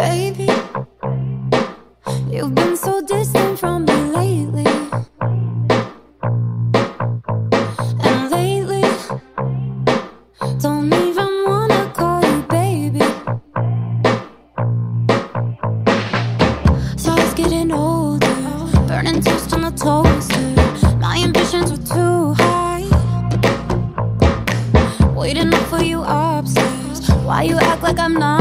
Baby, you've been so distant from me lately. And lately, don't even wanna call you baby. So I was getting older, burning toast on the toaster. My ambitions were too high. Waiting up for you upstairs. Why you act like I'm not?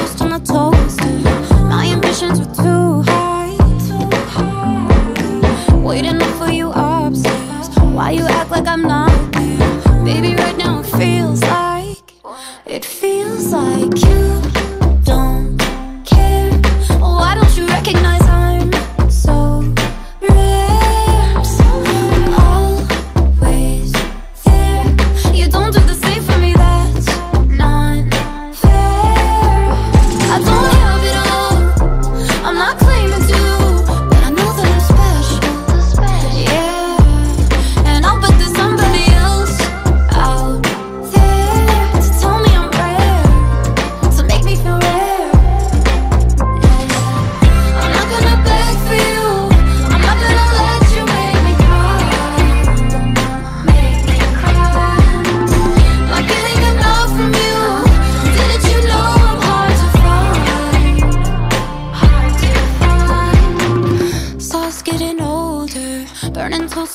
toast on toaster. My ambitions were too high. Waiting up for you upstairs. Why you act like I'm not?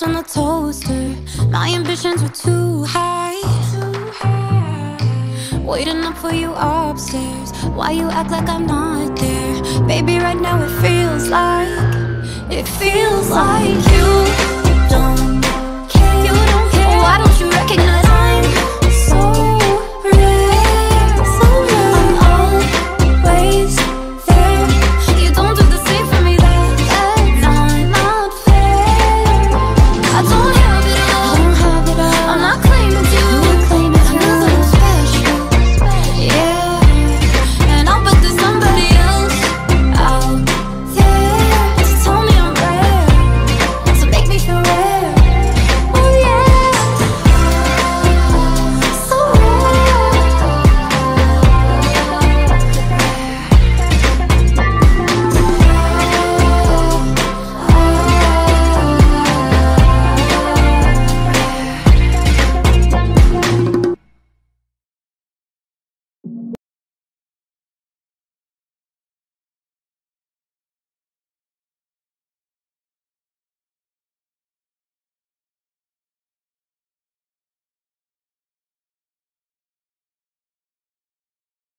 on the toaster. My ambitions were too high. Too high. Waiting up for you upstairs. Why you act like I'm not there? Baby, right now it feels like. It feels like you.